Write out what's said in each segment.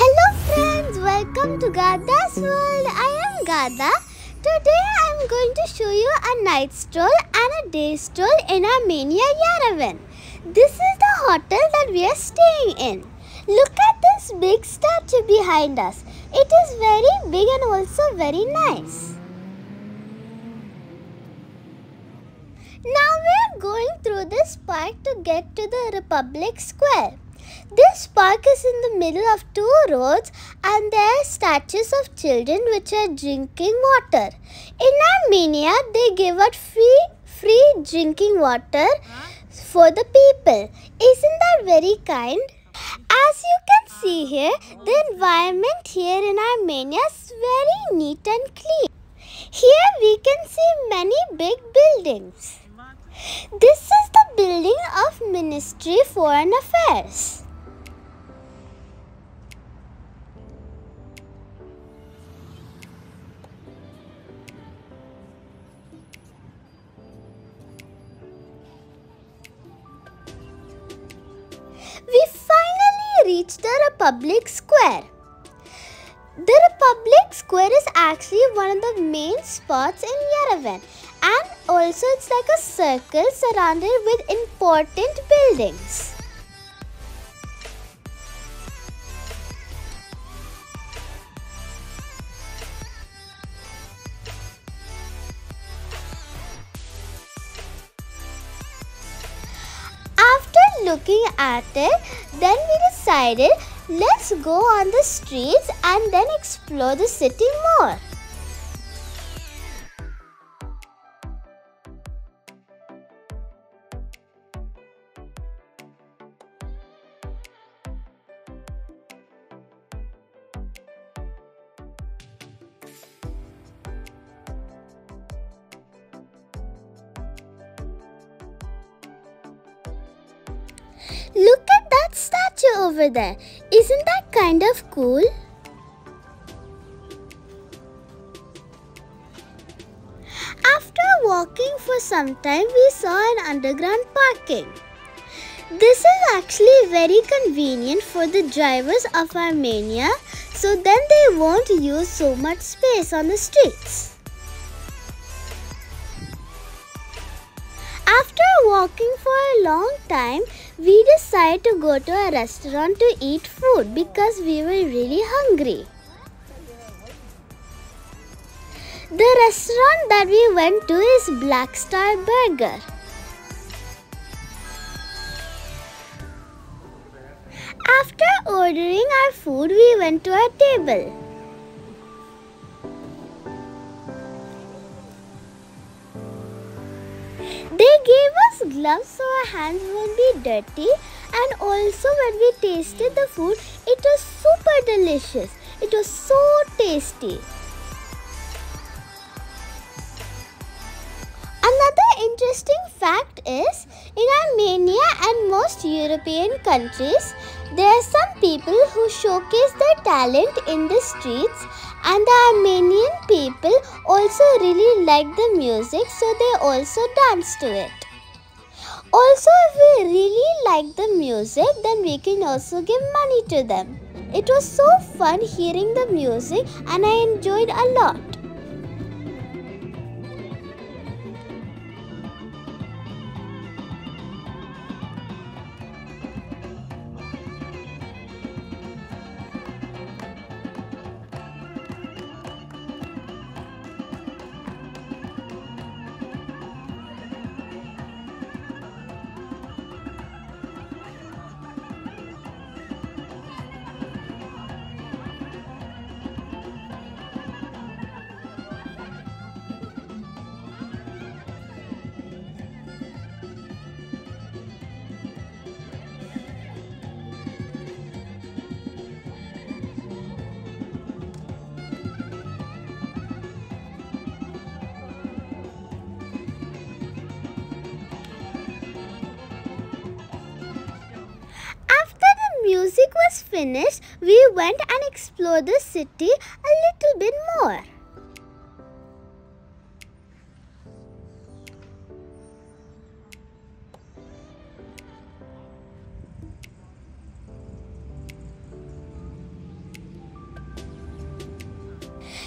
Hello friends, welcome to Gaadha's world. I am Gada. Today I am going to show you a night stroll and a day stroll in Armenia Yerevan. This is the hotel that we are staying in. Look at this big statue behind us. It is very big and also very nice. Now we are going through this park to get to the Republic Square. This park is in the middle of two roads and there are statues of children which are drinking water. In Armenia, they give out free, free drinking water for the people. Isn't that very kind? As you can see here, the environment here in Armenia is very neat and clean. Here we can see many big buildings. This is the building of Ministry Foreign Affairs. We finally reached the Republic Square. The Republic Square is actually one of the main spots in Yerevan and also it's like a circle surrounded with important buildings. After looking at it, then we decided let's go on the streets and then explore the city more. Look at that statue over there. Isn't that kind of cool? After walking for some time, we saw an underground parking. This is actually very convenient for the drivers of Armenia so then they won't use so much space on the streets. After walking for a long time, we decided to go to a restaurant to eat food because we were really hungry. The restaurant that we went to is Black Star Burger. After ordering our food, we went to our table. They gave us gloves so our hands won't be dirty and also when we tasted the food it was super delicious. It was so tasty. Another interesting fact is in Armenia and most European countries there are some people who showcase their talent in the streets and the Armenian people also really like the music so they also dance to it. Also if we really like the music then we can also give money to them. It was so fun hearing the music and I enjoyed a lot. finished, we went and explored the city a little bit more.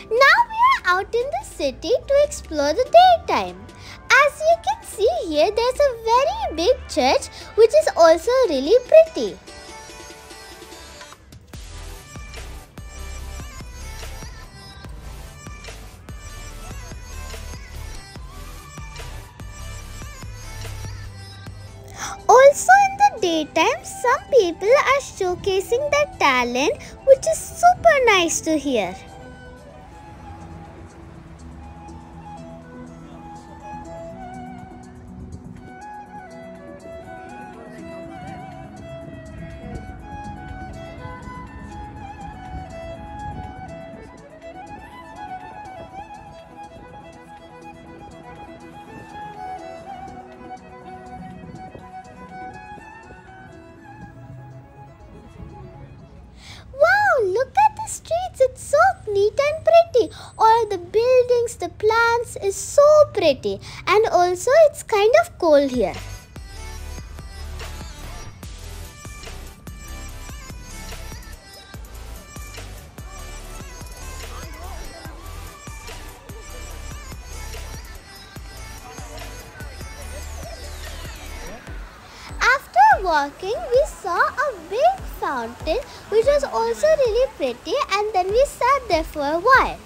Now we are out in the city to explore the daytime. As you can see here, there's a very big church which is also really pretty. Daytime, some people are showcasing their talent which is super nice to hear. The plants is so pretty. And also it's kind of cold here. After walking, we saw a big fountain which was also really pretty, and then we sat there for a while.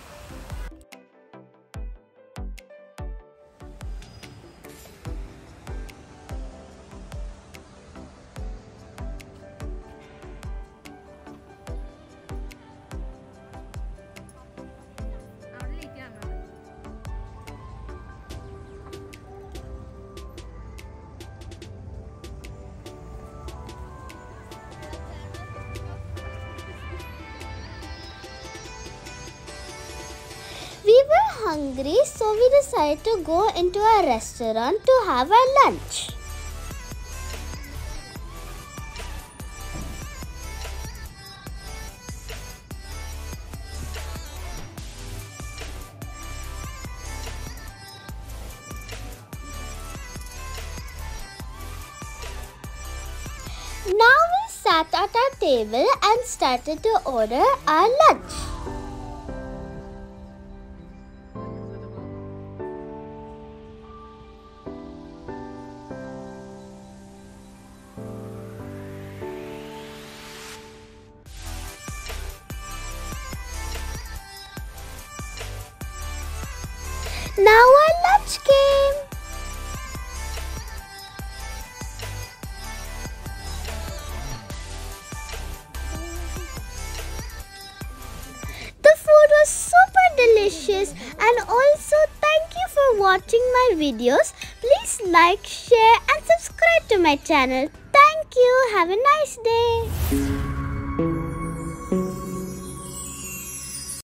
We were hungry, so we decided to go into a restaurant to have our lunch. Now we sat at our table and started to order our lunch. Now our lunch came. The food was super delicious and also thank you for watching my videos. Please like, share and subscribe to my channel. Thank you. Have a nice day.